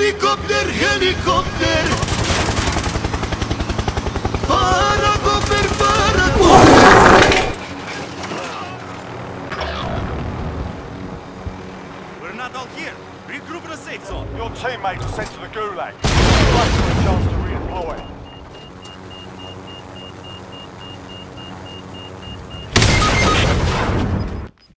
Helikopter, helikopter! Parakoper, parakoper! We're not all here. Regroup in a safe zone. Your teammate was sent to the Gulag.